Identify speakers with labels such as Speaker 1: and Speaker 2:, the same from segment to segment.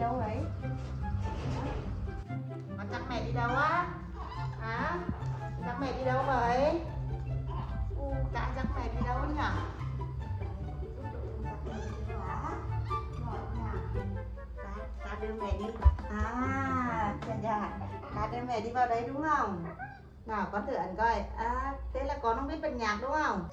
Speaker 1: đâu vậy con chắc mẹ đi đâu á? Hả? Chắc mẹ đi đâu vậy? U cả chắc mẹ đi đâu nhỉ Cá đưa mẹ đi. À, dạ dạ. Cá đưa mẹ đi vào đấy đúng không? Nào con thử ẩn coi. À, thế là con không biết bật nhạc đúng không?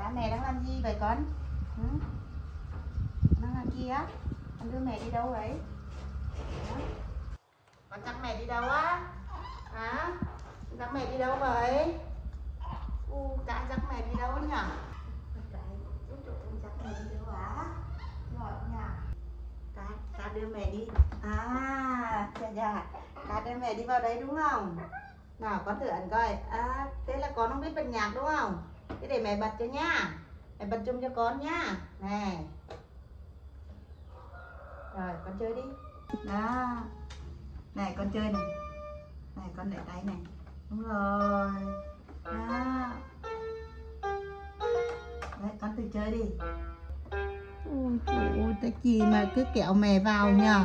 Speaker 1: Cả mẹ đang làm gì vậy con? Ừ? Đang làm gì á? Con đưa mẹ đi đâu vậy? Hả? Con chắc mẹ đi đâu á? Hả? Chắc mẹ đi đâu vậy? U, cả chắc mẹ đi đâu nhỉ? dắt mẹ đi đâu á? Giỏi nhỉ? Cá, cá đưa mẹ đi. À, dạ dạ. Cá đưa mẹ đi vào đấy đúng không? Nào con thử ăn coi. À, thế là con không biết bật nhạc đúng không? Thế để mẹ bật cho nhá. Mẹ bật chung cho con nhá. Này. Rồi, con chơi đi. Đó. Này con chơi này. Này con để tay này. Đúng rồi. Đó. Đấy, con tự chơi đi. Ôi trời ôi, cái gì mà cứ kẹo mè vào nhờ.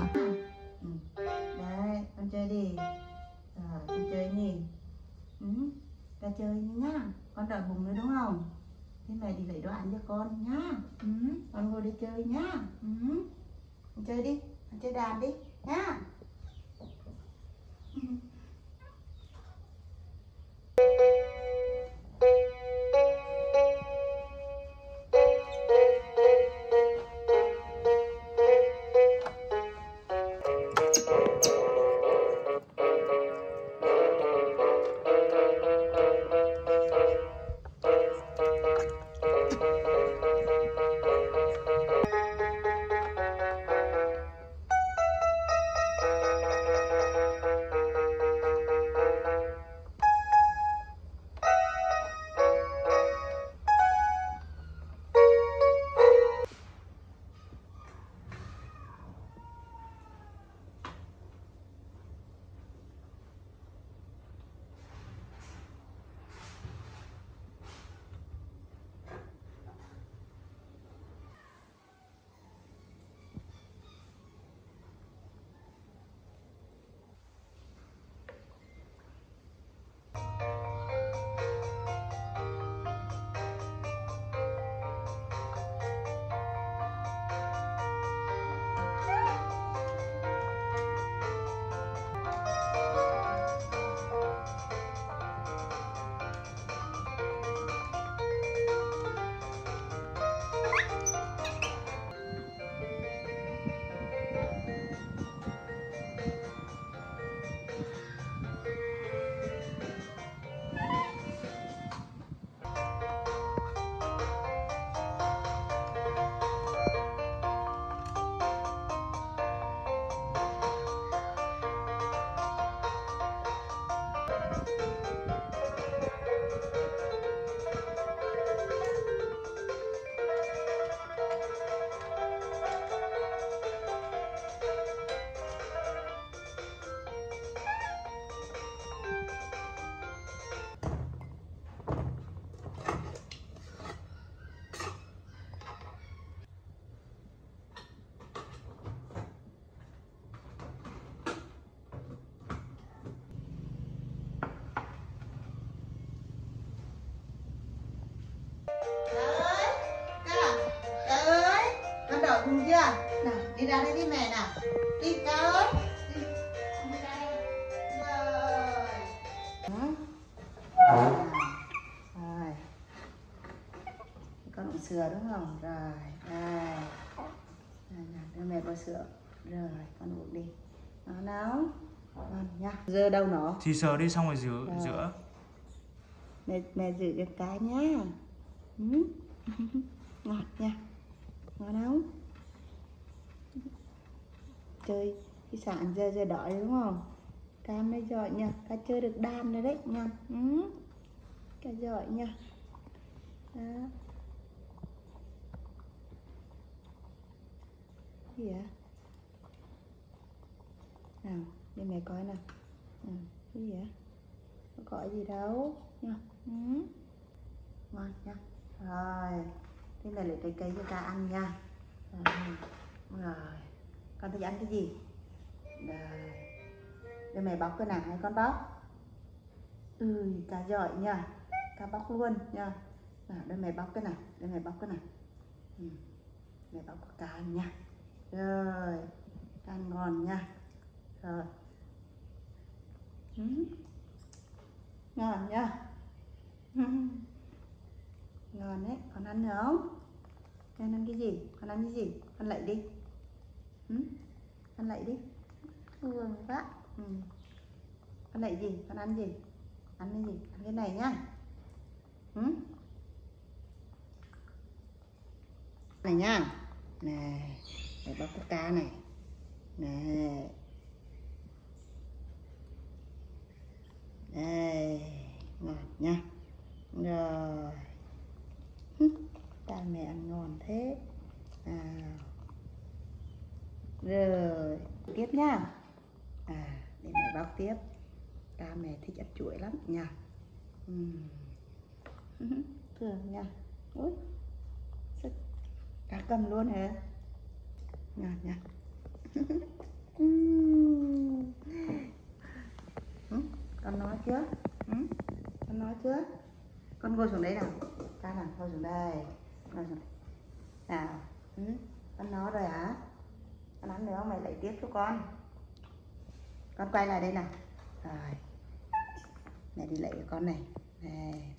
Speaker 1: Đi lấy đồ ăn cho con nhá. Ừ. Con ngồi đi chơi nhá. Ừ. Chơi đi. Chơi đàn đi. Nhá. Đi ra đây đi mẹ nào. Đi ca ơi. Đi, đi ra đây. Rồi. Con uống sữa đúng không? Rồi, đây. Đưa mẹ vào sữa. Rồi, con uống đi. Nó nấu. Ngon nha. Giờ đâu nó?
Speaker 2: thì sờ đi xong rồi rửa
Speaker 1: Rồi.
Speaker 2: rửa
Speaker 1: mẹ mẹ giữ cho cái nhá ừ. ngọt nha ngon không chơi cái sản giờ giờ đói đúng không? Cam mới giỏi nha cá chơi được đan rồi đấy nha. Ừ. cá giỏi nha đó. Gì ạ? Nào để mẹ coi nào. Ừ. cái gì ạ? Có gọi gì đâu nha. Ừ. ngon nha. Rồi thế này lấy trái cây cho ta ăn nha. Rồi, rồi con thích ăn cái gì? Rồi để mẹ bóc cái nào hay con bóc. Ừ cá giỏi nha cá bóc luôn nha nào để mẹ bóc cái này để mẹ bóc cái này ừ. mẹ bóc cái cá nha rồi, cá ngon nha rồi. Ừ. ngon nha ừ, ngon đấy. Còn ăn nữa không? Con ăn cái gì? Con ăn cái gì? Ăn lại đi ừ? ăn lại đi. Thương quá. Ừ. ăn lại gì? Con ăn gì? Ăn cái gì? Ăn cái này nhá. Ừ? này nhá. Này để bóc cái cá này. Này đây. Ngọt nha rồi. Ta mẹ ăn ngon thế. À rồi, tiếp nha à để mẹ bóc tiếp. Ta mẹ thích ăn chuối lắm, nha. Ừm. Thường nha. Ui. Sức. Cá cầm luôn hả? Ngọt nha con nói chưa con nói chưa con ngồi xuống đấy nào. Ta nằm ngồi xuống đây. Ngồi xuống nào. Ừ? con nói rồi hả? Con ăn nữa, mày lại tiếp cho con. Con quay lại đây nào. Rồi. Mẹ đi lấy cho con này. Này